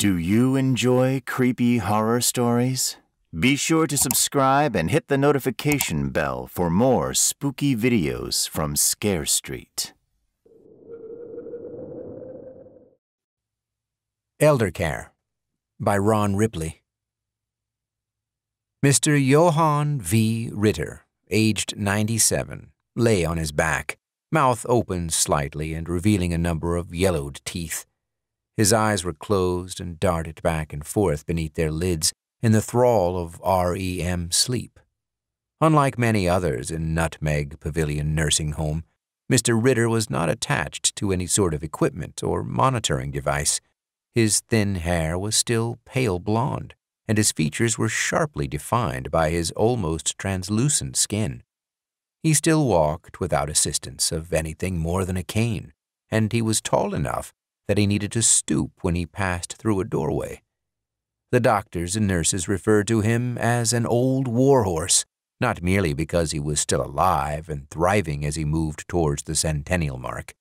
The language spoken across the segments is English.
Do you enjoy creepy horror stories? Be sure to subscribe and hit the notification bell for more spooky videos from Scare Street. Elder Care by Ron Ripley. Mr. Johann V. Ritter, aged 97, lay on his back, mouth open slightly and revealing a number of yellowed teeth. His eyes were closed and darted back and forth beneath their lids in the thrall of REM sleep. Unlike many others in Nutmeg Pavilion Nursing Home, Mr. Ritter was not attached to any sort of equipment or monitoring device. His thin hair was still pale blonde, and his features were sharply defined by his almost translucent skin. He still walked without assistance of anything more than a cane, and he was tall enough that he needed to stoop when he passed through a doorway. The doctors and nurses referred to him as an old warhorse, not merely because he was still alive and thriving as he moved towards the centennial mark.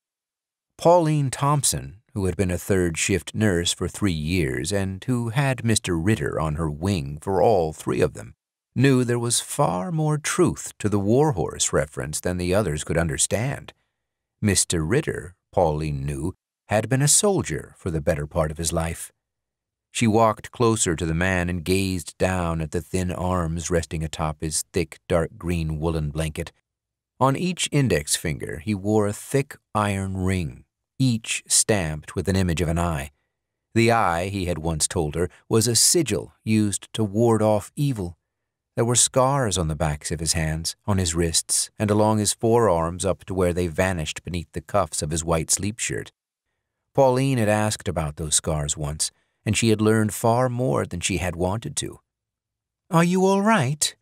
Pauline Thompson, who had been a third shift nurse for three years and who had Mr. Ritter on her wing for all three of them, knew there was far more truth to the warhorse reference than the others could understand. Mr. Ritter, Pauline knew, had been a soldier for the better part of his life. She walked closer to the man and gazed down at the thin arms resting atop his thick, dark green woolen blanket. On each index finger he wore a thick iron ring, each stamped with an image of an eye. The eye, he had once told her, was a sigil used to ward off evil. There were scars on the backs of his hands, on his wrists, and along his forearms up to where they vanished beneath the cuffs of his white sleep shirt. Pauline had asked about those scars once, and she had learned far more than she had wanted to. Are you all right?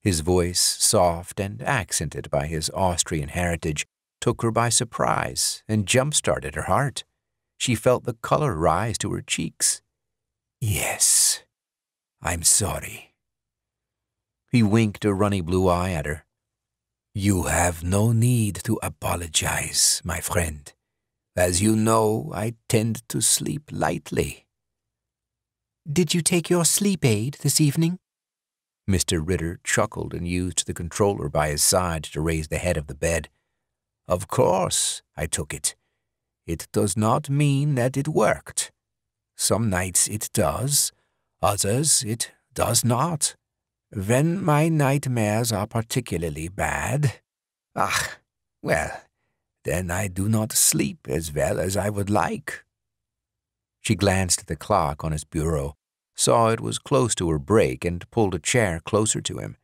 His voice, soft and accented by his Austrian heritage, took her by surprise and jump-started her heart. She felt the color rise to her cheeks. Yes, I'm sorry. He winked a runny blue eye at her. You have no need to apologize, my friend. As you know, I tend to sleep lightly. Did you take your sleep aid this evening? Mr. Ritter chuckled and used the controller by his side to raise the head of the bed. Of course, I took it. It does not mean that it worked. Some nights it does, others it does not. When my nightmares are particularly bad, ah, well, then I do not sleep as well as I would like. She glanced at the clock on his bureau, saw it was close to her break, and pulled a chair closer to him.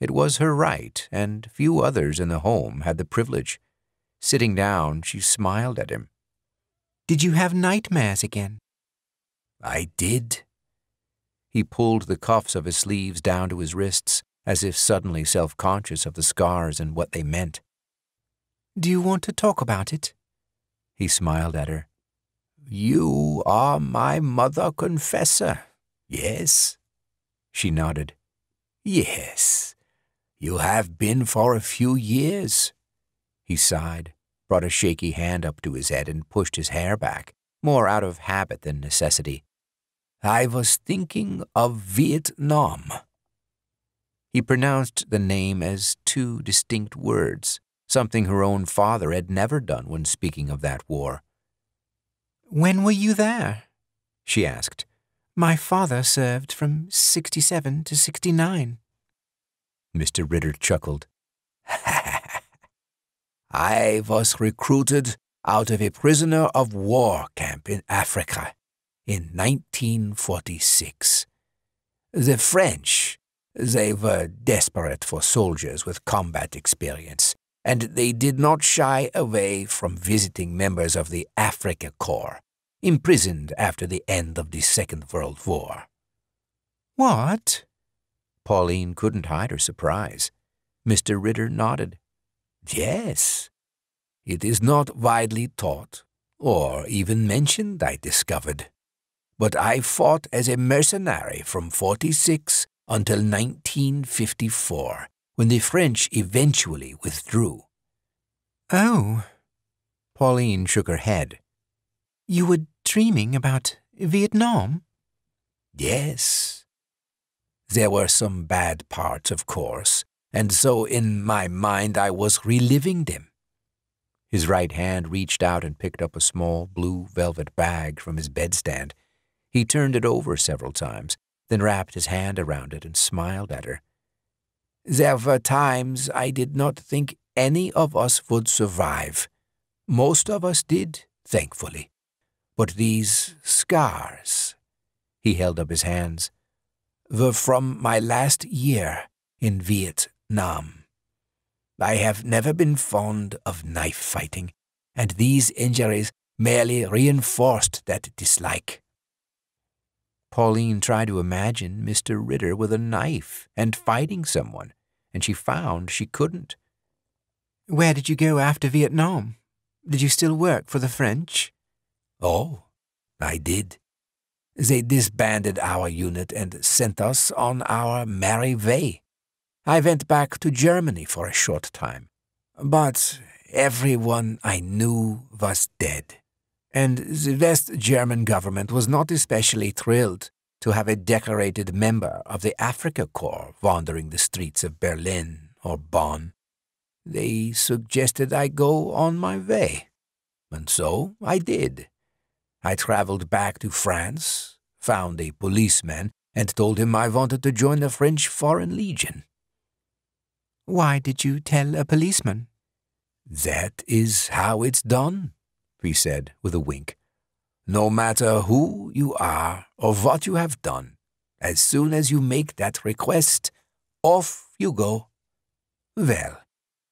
It was her right, and few others in the home had the privilege. Sitting down, she smiled at him. Did you have nightmares again? I did. He pulled the cuffs of his sleeves down to his wrists, as if suddenly self-conscious of the scars and what they meant. Do you want to talk about it? He smiled at her. You are my mother confessor, yes? She nodded. Yes, you have been for a few years. He sighed, brought a shaky hand up to his head, and pushed his hair back, more out of habit than necessity. I was thinking of Vietnam. He pronounced the name as two distinct words, something her own father had never done when speaking of that war. When were you there? she asked. My father served from 67 to 69. Mr. Ritter chuckled. I was recruited out of a prisoner of war camp in Africa in 1946. The French, they were desperate for soldiers with combat experience, and they did not shy away from visiting members of the Afrika Korps, imprisoned after the end of the Second World War. What? Pauline couldn't hide her surprise. Mr. Ritter nodded. Yes. It is not widely taught, or even mentioned, I discovered. But I fought as a mercenary from 46 until 1954 when the French eventually withdrew. Oh. Pauline shook her head. You were dreaming about Vietnam? Yes. There were some bad parts, of course, and so in my mind I was reliving them. His right hand reached out and picked up a small blue velvet bag from his bedstand. He turned it over several times, then wrapped his hand around it and smiled at her. There were times I did not think any of us would survive. Most of us did, thankfully. But these scars, he held up his hands, were from my last year in Vietnam. I have never been fond of knife fighting, and these injuries merely reinforced that dislike. Pauline tried to imagine Mr. Ritter with a knife and fighting someone, and she found she couldn't. Where did you go after Vietnam? Did you still work for the French? Oh, I did. They disbanded our unit and sent us on our merry way. I went back to Germany for a short time. But everyone I knew was dead. And the West German government was not especially thrilled to have a decorated member of the Afrika Korps wandering the streets of Berlin or Bonn. They suggested I go on my way. And so I did. I traveled back to France, found a policeman, and told him I wanted to join the French Foreign Legion. Why did you tell a policeman? That is how it's done, he said with a wink. No matter who you are or what you have done, as soon as you make that request, off you go. Well,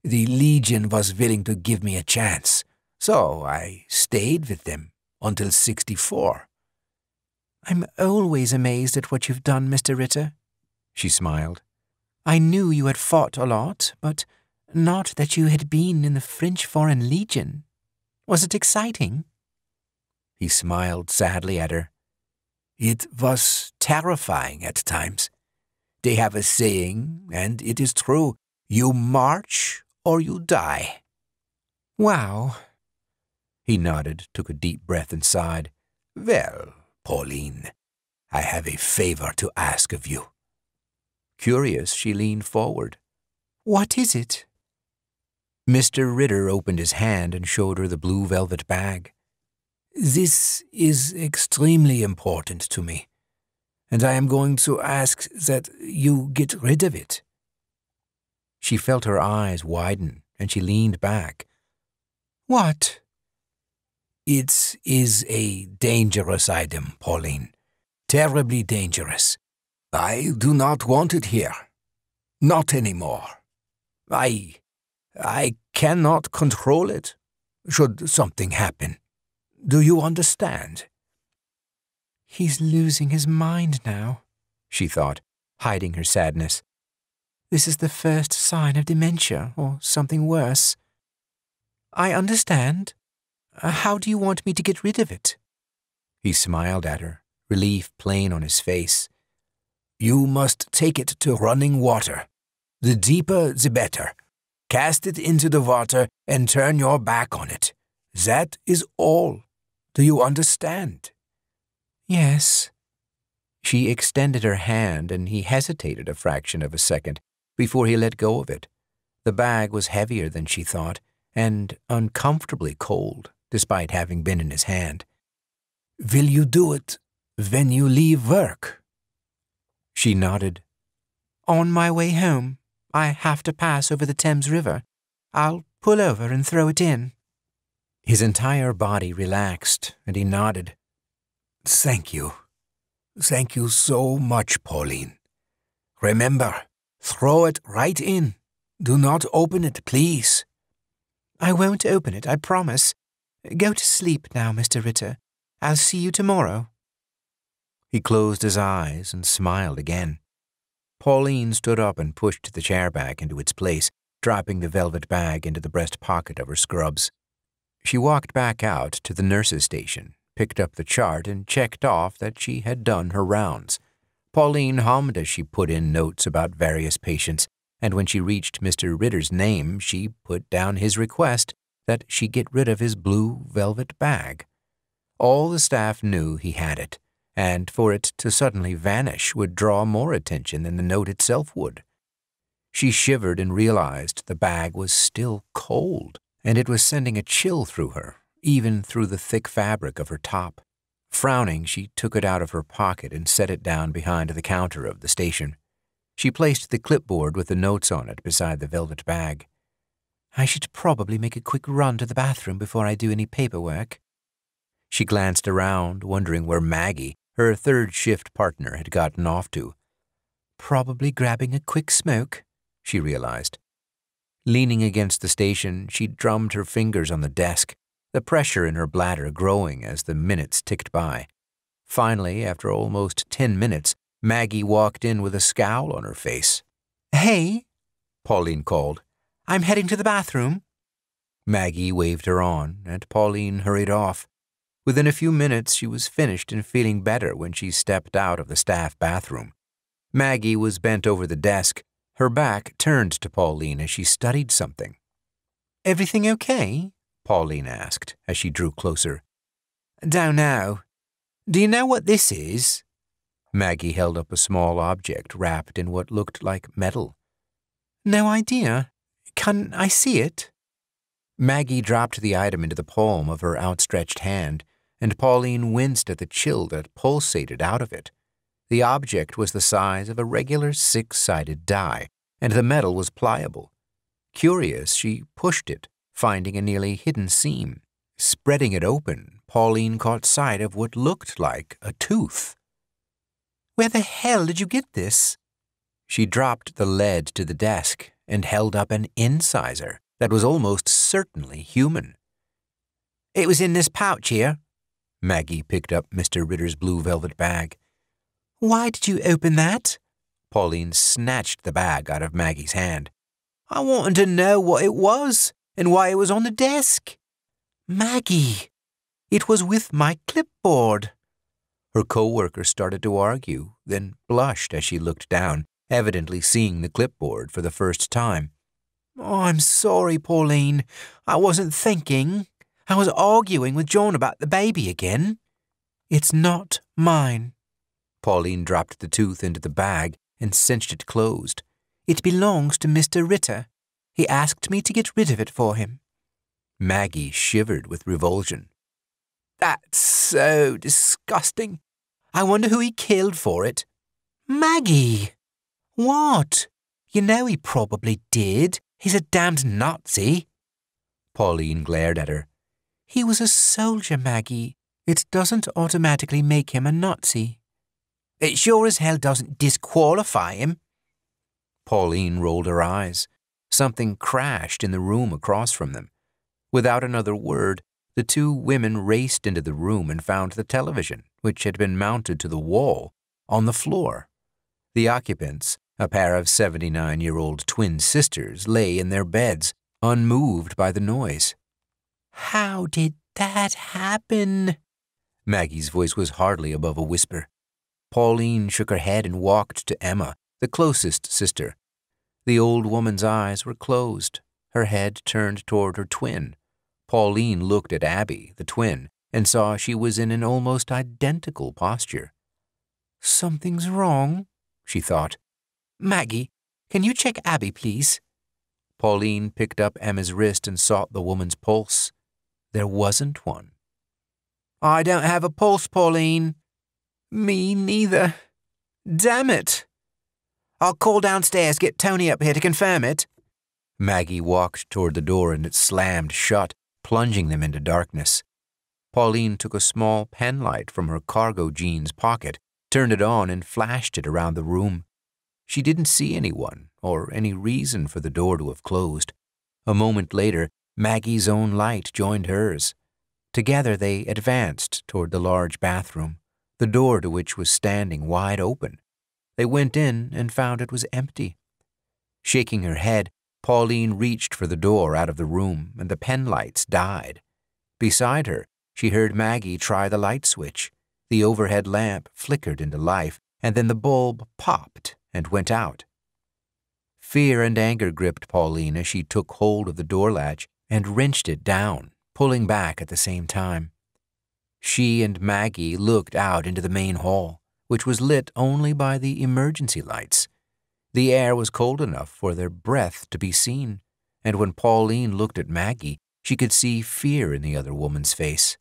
the Legion was willing to give me a chance, so I stayed with them until 64. I'm always amazed at what you've done, Mr. Ritter, she smiled. I knew you had fought a lot, but not that you had been in the French Foreign Legion. Was it exciting? He smiled sadly at her. It was terrifying at times. They have a saying, and it is true you march or you die. Wow. He nodded, took a deep breath, and sighed. Well, Pauline, I have a favor to ask of you. Curious, she leaned forward. What is it? Mr. Ritter opened his hand and showed her the blue velvet bag. This is extremely important to me, and I am going to ask that you get rid of it. She felt her eyes widen, and she leaned back. What? It is a dangerous item, Pauline. Terribly dangerous. I do not want it here. Not anymore. I. I cannot control it, should something happen. Do you understand? He's losing his mind now, she thought, hiding her sadness. This is the first sign of dementia, or something worse. I understand. Uh, how do you want me to get rid of it? He smiled at her, relief plain on his face. You must take it to running water. The deeper, the better. Cast it into the water and turn your back on it. That is all. Do you understand? Yes. She extended her hand, and he hesitated a fraction of a second before he let go of it. The bag was heavier than she thought, and uncomfortably cold, despite having been in his hand. Will you do it when you leave work? She nodded. On my way home, I have to pass over the Thames River. I'll pull over and throw it in. His entire body relaxed, and he nodded. Thank you. Thank you so much, Pauline. Remember, throw it right in. Do not open it, please. I won't open it, I promise. Go to sleep now, Mr. Ritter. I'll see you tomorrow. He closed his eyes and smiled again. Pauline stood up and pushed the chair back into its place, dropping the velvet bag into the breast pocket of her scrubs. She walked back out to the nurse's station, picked up the chart, and checked off that she had done her rounds. Pauline hummed as she put in notes about various patients, and when she reached Mr. Ritter's name, she put down his request that she get rid of his blue velvet bag. All the staff knew he had it, and for it to suddenly vanish would draw more attention than the note itself would. She shivered and realized the bag was still cold, and it was sending a chill through her, even through the thick fabric of her top. Frowning, she took it out of her pocket and set it down behind the counter of the station. She placed the clipboard with the notes on it beside the velvet bag. I should probably make a quick run to the bathroom before I do any paperwork. She glanced around, wondering where Maggie, her third shift partner, had gotten off to. Probably grabbing a quick smoke, she realized. Leaning against the station, she drummed her fingers on the desk, the pressure in her bladder growing as the minutes ticked by. Finally, after almost ten minutes, Maggie walked in with a scowl on her face. Hey, Pauline called. I'm heading to the bathroom. Maggie waved her on, and Pauline hurried off. Within a few minutes, she was finished and feeling better when she stepped out of the staff bathroom. Maggie was bent over the desk, her back turned to Pauline as she studied something. Everything okay? Pauline asked as she drew closer. Down now. Do you know what this is? Maggie held up a small object wrapped in what looked like metal. No idea. Can I see it? Maggie dropped the item into the palm of her outstretched hand, and Pauline winced at the chill that pulsated out of it. The object was the size of a regular six sided die, and the metal was pliable. Curious, she pushed it, finding a nearly hidden seam. Spreading it open, Pauline caught sight of what looked like a tooth. Where the hell did you get this? She dropped the lead to the desk and held up an incisor that was almost certainly human. It was in this pouch here. Maggie picked up Mr. Ritter's blue velvet bag. Why did you open that? Pauline snatched the bag out of Maggie's hand. I wanted to know what it was and why it was on the desk. Maggie, it was with my clipboard. Her co-worker started to argue, then blushed as she looked down, evidently seeing the clipboard for the first time. Oh, I'm sorry, Pauline. I wasn't thinking. I was arguing with John about the baby again. It's not mine. Pauline dropped the tooth into the bag and cinched it closed. It belongs to Mr. Ritter. He asked me to get rid of it for him. Maggie shivered with revulsion. That's so disgusting. I wonder who he killed for it. Maggie! What? You know he probably did. He's a damned Nazi. Pauline glared at her. He was a soldier, Maggie. It doesn't automatically make him a Nazi. It sure as hell doesn't disqualify him. Pauline rolled her eyes. Something crashed in the room across from them. Without another word, the two women raced into the room and found the television, which had been mounted to the wall, on the floor. The occupants, a pair of 79 year old twin sisters, lay in their beds, unmoved by the noise. How did that happen? Maggie's voice was hardly above a whisper. Pauline shook her head and walked to Emma, the closest sister. The old woman's eyes were closed, her head turned toward her twin. Pauline looked at Abby, the twin, and saw she was in an almost identical posture. Something's wrong, she thought. Maggie, can you check Abby, please? Pauline picked up Emma's wrist and sought the woman's pulse. There wasn't one. I don't have a pulse, Pauline. Me neither. Damn it. I'll call downstairs, get Tony up here to confirm it. Maggie walked toward the door and it slammed shut, plunging them into darkness. Pauline took a small penlight from her cargo jeans pocket, turned it on, and flashed it around the room. She didn't see anyone or any reason for the door to have closed. A moment later, Maggie's own light joined hers. Together they advanced toward the large bathroom, the door to which was standing wide open. They went in and found it was empty. Shaking her head, Pauline reached for the door out of the room, and the pen lights died. Beside her, she heard Maggie try the light switch. The overhead lamp flickered into life, and then the bulb popped and went out. Fear and anger gripped Pauline as she took hold of the door latch and wrenched it down, pulling back at the same time. She and Maggie looked out into the main hall, which was lit only by the emergency lights. The air was cold enough for their breath to be seen, and when Pauline looked at Maggie, she could see fear in the other woman's face.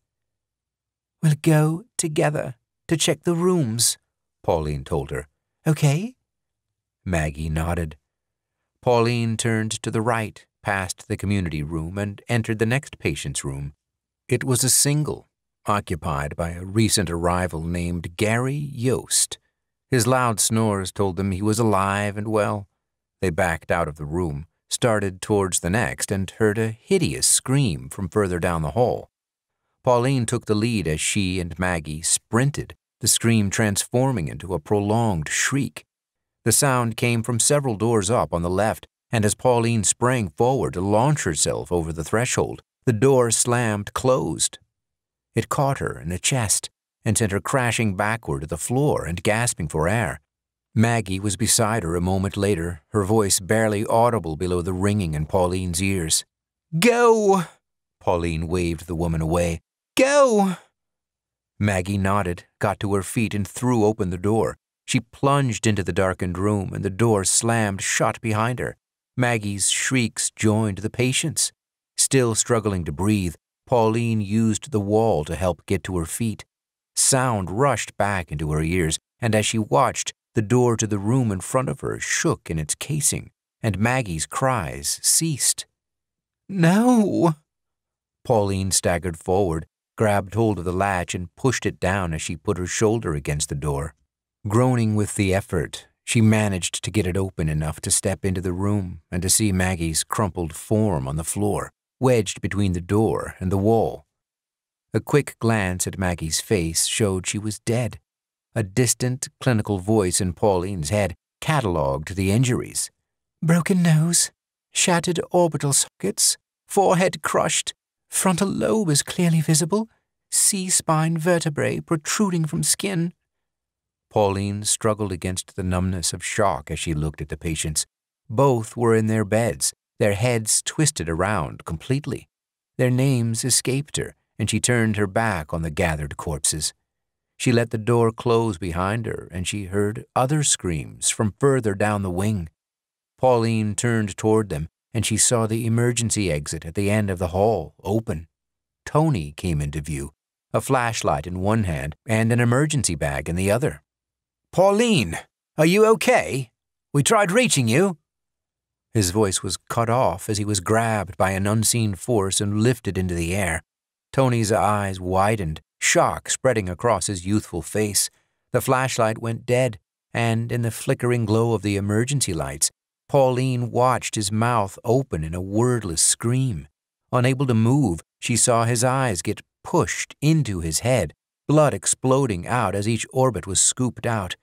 We'll go together to check the rooms, Pauline told her. Okay? Maggie nodded. Pauline turned to the right, past the community room, and entered the next patient's room. It was a single, occupied by a recent arrival named Gary Yost. His loud snores told them he was alive and well. They backed out of the room, started towards the next, and heard a hideous scream from further down the hall. Pauline took the lead as she and Maggie sprinted, the scream transforming into a prolonged shriek. The sound came from several doors up on the left, and as Pauline sprang forward to launch herself over the threshold, the door slammed closed. It caught her in the chest and sent her crashing backward to the floor and gasping for air. Maggie was beside her a moment later, her voice barely audible below the ringing in Pauline's ears. Go! Pauline waved the woman away. Go! Maggie nodded, got to her feet, and threw open the door. She plunged into the darkened room, and the door slammed shut behind her. Maggie's shrieks joined the patient's. Still struggling to breathe, Pauline used the wall to help get to her feet. Sound rushed back into her ears, and as she watched, the door to the room in front of her shook in its casing, and Maggie's cries ceased. No! Pauline staggered forward, grabbed hold of the latch, and pushed it down as she put her shoulder against the door. Groaning with the effort, she managed to get it open enough to step into the room and to see Maggie's crumpled form on the floor, wedged between the door and the wall. A quick glance at Maggie's face showed she was dead. A distant clinical voice in Pauline's head catalogued the injuries. Broken nose, shattered orbital sockets, forehead crushed, frontal lobe is clearly visible, C-spine vertebrae protruding from skin. Pauline struggled against the numbness of shock as she looked at the patients. Both were in their beds, their heads twisted around completely. Their names escaped her, and she turned her back on the gathered corpses. She let the door close behind her, and she heard other screams from further down the wing. Pauline turned toward them, and she saw the emergency exit at the end of the hall open. Tony came into view, a flashlight in one hand and an emergency bag in the other. Pauline, are you okay? We tried reaching you. His voice was cut off as he was grabbed by an unseen force and lifted into the air. Tony's eyes widened, shock spreading across his youthful face. The flashlight went dead, and in the flickering glow of the emergency lights, Pauline watched his mouth open in a wordless scream. Unable to move, she saw his eyes get pushed into his head, blood exploding out as each orbit was scooped out.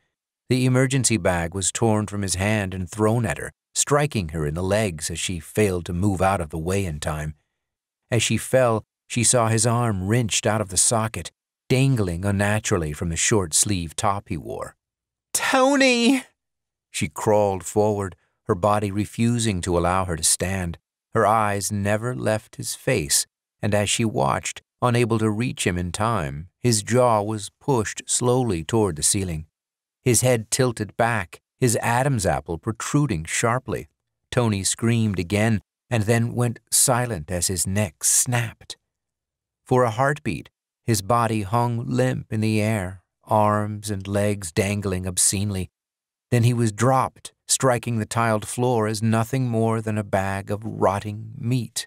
The emergency bag was torn from his hand and thrown at her, striking her in the legs as she failed to move out of the way in time. As she fell, she saw his arm wrenched out of the socket, dangling unnaturally from the short sleeve top he wore. Tony! She crawled forward, her body refusing to allow her to stand. Her eyes never left his face, and as she watched, unable to reach him in time, his jaw was pushed slowly toward the ceiling his head tilted back, his Adam's apple protruding sharply. Tony screamed again and then went silent as his neck snapped. For a heartbeat, his body hung limp in the air, arms and legs dangling obscenely. Then he was dropped, striking the tiled floor as nothing more than a bag of rotting meat.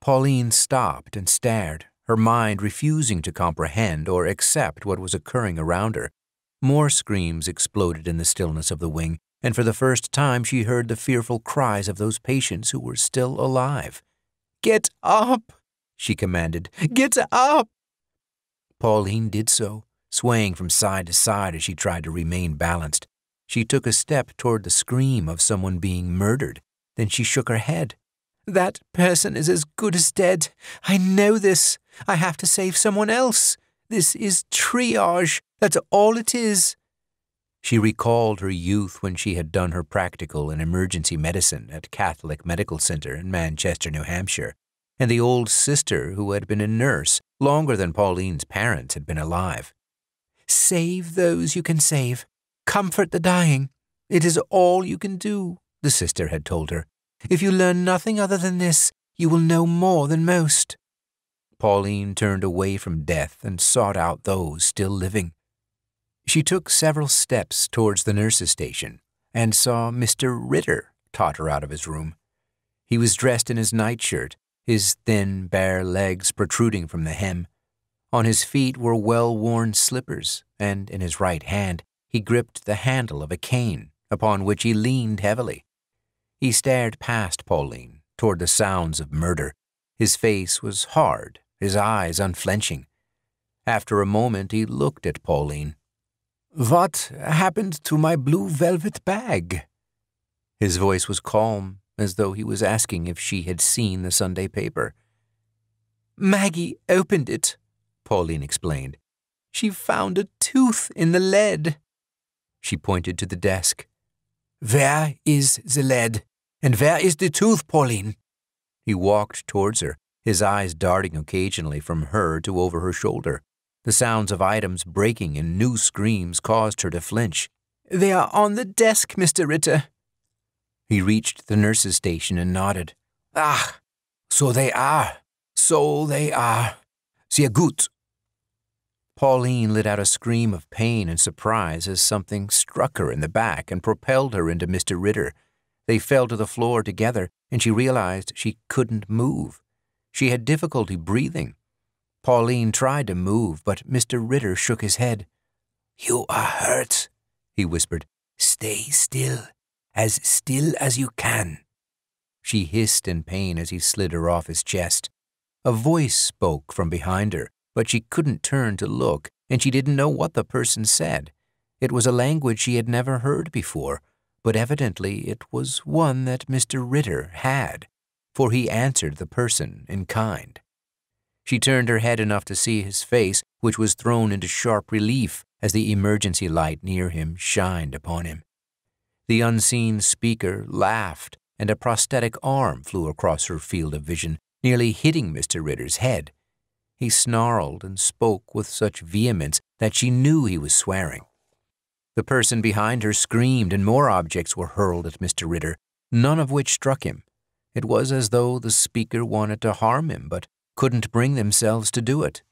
Pauline stopped and stared, her mind refusing to comprehend or accept what was occurring around her. More screams exploded in the stillness of the wing, and for the first time she heard the fearful cries of those patients who were still alive. Get up, she commanded. Get up! Pauline did so, swaying from side to side as she tried to remain balanced. She took a step toward the scream of someone being murdered. Then she shook her head. That person is as good as dead. I know this. I have to save someone else. This is triage. That's all it is. She recalled her youth when she had done her practical in emergency medicine at Catholic Medical Center in Manchester, New Hampshire. and the old sister who had been a nurse longer than Pauline's parents had been alive. Save those you can save. Comfort the dying. It is all you can do, the sister had told her. If you learn nothing other than this, you will know more than most. Pauline turned away from death and sought out those still living. She took several steps towards the nurse's station and saw Mr. Ritter totter out of his room. He was dressed in his nightshirt, his thin, bare legs protruding from the hem. On his feet were well worn slippers, and in his right hand he gripped the handle of a cane, upon which he leaned heavily. He stared past Pauline, toward the sounds of murder. His face was hard, his eyes unflinching. After a moment he looked at Pauline. What happened to my blue velvet bag? His voice was calm, as though he was asking if she had seen the Sunday paper. Maggie opened it, Pauline explained. She found a tooth in the lead. She pointed to the desk. Where is the lead? And where is the tooth, Pauline? He walked towards her, his eyes darting occasionally from her to over her shoulder. The sounds of items breaking and new screams caused her to flinch. They are on the desk, Mr. Ritter. He reached the nurse's station and nodded. Ah, so they are. So they are. Sehr gut. Pauline let out a scream of pain and surprise as something struck her in the back and propelled her into Mr. Ritter. They fell to the floor together, and she realized she couldn't move. She had difficulty breathing. Pauline tried to move, but Mr. Ritter shook his head. You are hurt, he whispered. Stay still, as still as you can. She hissed in pain as he slid her off his chest. A voice spoke from behind her but she couldn't turn to look, and she didn't know what the person said. It was a language she had never heard before, but evidently it was one that Mr. Ritter had, for he answered the person in kind. She turned her head enough to see his face, which was thrown into sharp relief as the emergency light near him shined upon him. The unseen speaker laughed, and a prosthetic arm flew across her field of vision, nearly hitting Mr. Ritter's head. He snarled and spoke with such vehemence that she knew he was swearing. The person behind her screamed, and more objects were hurled at Mr. Ritter, none of which struck him. It was as though the speaker wanted to harm him, but couldn't bring themselves to do it.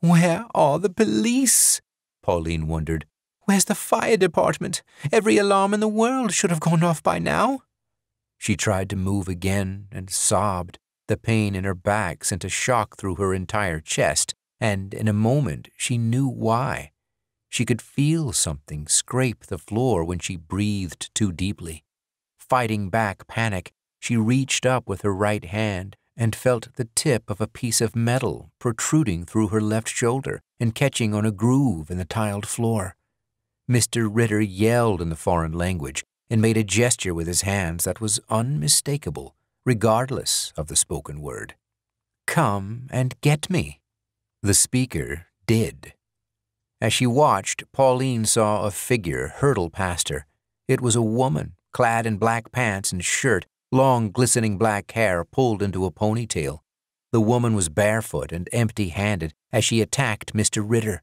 Where are the police? Pauline wondered. Where's the fire department? Every alarm in the world should have gone off by now. She tried to move again and sobbed, the pain in her back sent a shock through her entire chest, and in a moment she knew why. She could feel something scrape the floor when she breathed too deeply. Fighting back panic, she reached up with her right hand and felt the tip of a piece of metal protruding through her left shoulder and catching on a groove in the tiled floor. Mr. Ritter yelled in the foreign language and made a gesture with his hands that was unmistakable regardless of the spoken word. Come and get me. The speaker did. As she watched, Pauline saw a figure hurtle past her. It was a woman, clad in black pants and shirt, long glistening black hair pulled into a ponytail. The woman was barefoot and empty handed as she attacked Mr. Ritter.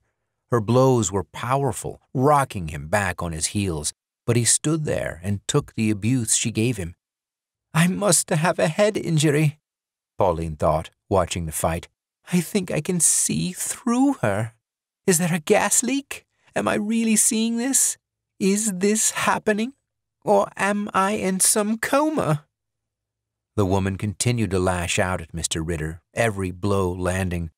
Her blows were powerful, rocking him back on his heels, but he stood there and took the abuse she gave him. I must have a head injury, Pauline thought, watching the fight. I think I can see through her. Is there a gas leak? Am I really seeing this? Is this happening? Or am I in some coma? The woman continued to lash out at Mr. Ritter, every blow landing.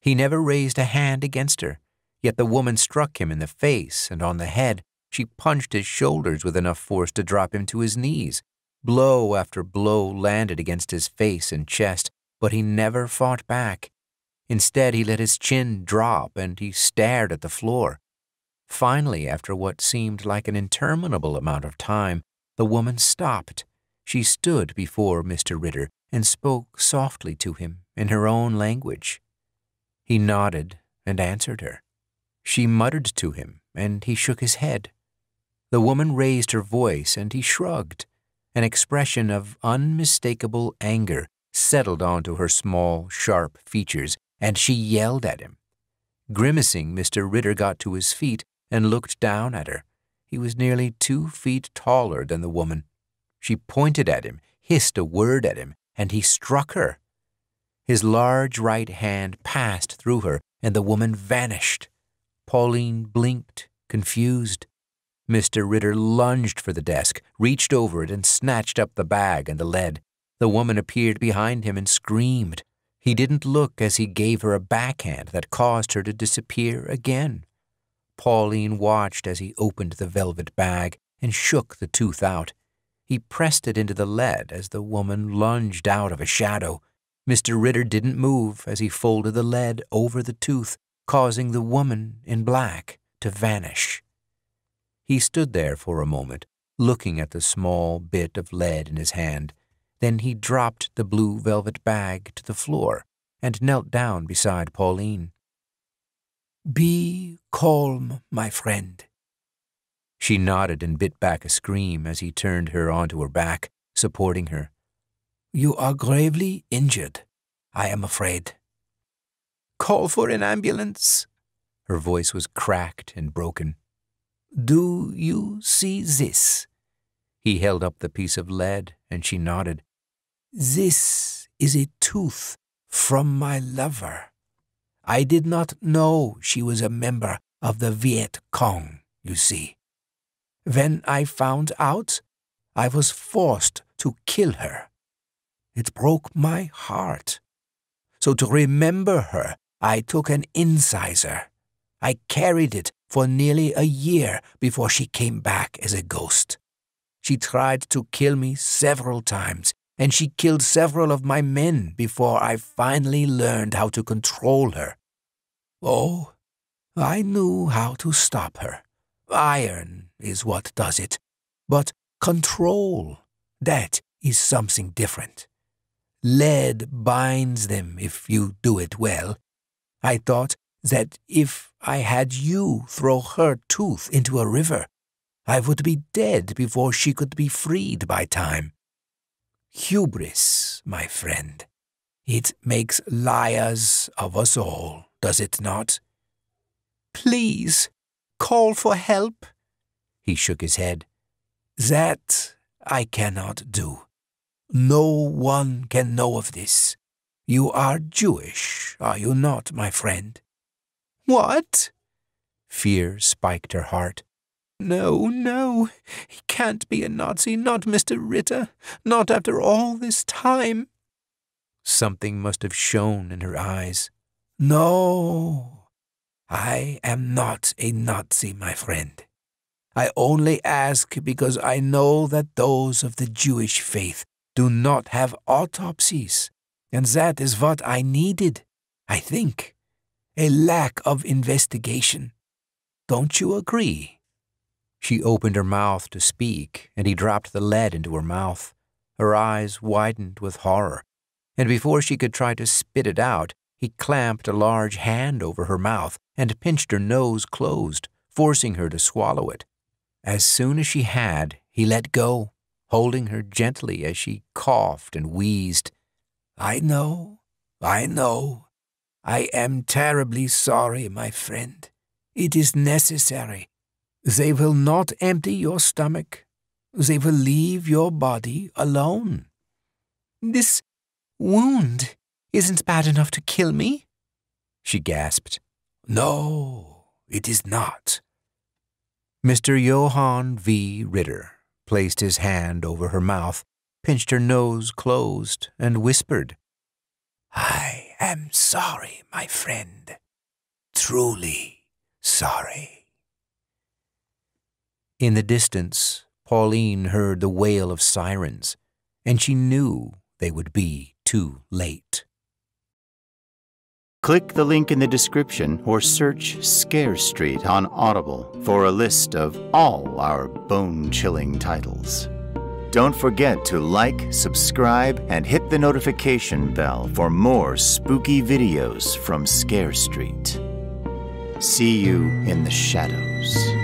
He never raised a hand against her, yet the woman struck him in the face and on the head. She punched his shoulders with enough force to drop him to his knees. Blow after blow landed against his face and chest, but he never fought back. Instead, he let his chin drop and he stared at the floor. Finally, after what seemed like an interminable amount of time, the woman stopped. She stood before Mr. Ritter and spoke softly to him in her own language. He nodded and answered her. She muttered to him, and he shook his head. The woman raised her voice, and he shrugged. An expression of unmistakable anger settled onto her small, sharp features, and she yelled at him. Grimacing, Mr. Ritter got to his feet and looked down at her. He was nearly two feet taller than the woman. She pointed at him, hissed a word at him, and he struck her. His large right hand passed through her, and the woman vanished. Pauline blinked, confused. Mr. Ritter lunged for the desk, reached over it, and snatched up the bag and the lead. The woman appeared behind him and screamed. He didn't look as he gave her a backhand that caused her to disappear again. Pauline watched as he opened the velvet bag and shook the tooth out. He pressed it into the lead as the woman lunged out of a shadow. Mr. Ritter didn't move as he folded the lead over the tooth, causing the woman in black to vanish. He stood there for a moment, looking at the small bit of lead in his hand. Then he dropped the blue velvet bag to the floor and knelt down beside Pauline. Be calm, my friend. She nodded and bit back a scream as he turned her onto her back, supporting her. You are gravely injured, I am afraid. Call for an ambulance. Her voice was cracked and broken. Do you see this? He held up the piece of lead, and she nodded. This is a tooth from my lover. I did not know she was a member of the Viet Cong, you see. When I found out, I was forced to kill her. It broke my heart. So to remember her, I took an incisor. I carried it for nearly a year before she came back as a ghost. She tried to kill me several times, and she killed several of my men before I finally learned how to control her. Oh, I knew how to stop her. Iron is what does it. But control, that is something different. Lead binds them if you do it well. I thought that if I had you throw her tooth into a river, I would be dead before she could be freed by time. Hubris, my friend. It makes liars of us all, does it not? Please, call for help. He shook his head. That I cannot do. No one can know of this. You are Jewish, are you not, my friend? What? Fear spiked her heart. No, no, he can't be a Nazi, not Mr. Ritter, not after all this time. Something must have shone in her eyes. No, I am not a Nazi, my friend. I only ask because I know that those of the Jewish faith do not have autopsies, and that is what I needed, I think. A lack of investigation. Don't you agree? She opened her mouth to speak, and he dropped the lead into her mouth. Her eyes widened with horror, and before she could try to spit it out, he clamped a large hand over her mouth and pinched her nose closed, forcing her to swallow it. As soon as she had, he let go, holding her gently as she coughed and wheezed. I know, I know. I am terribly sorry, my friend. It is necessary. They will not empty your stomach. They will leave your body alone. This wound isn't bad enough to kill me, she gasped. No, it is not. Mr. Johann V. Ritter placed his hand over her mouth, pinched her nose closed, and whispered, I am sorry, my friend. Truly sorry. In the distance, Pauline heard the wail of sirens, and she knew they would be too late. Click the link in the description or search Scare Street on Audible for a list of all our bone chilling titles. Don't forget to like, subscribe, and hit the notification bell for more spooky videos from Scare Street. See you in the shadows.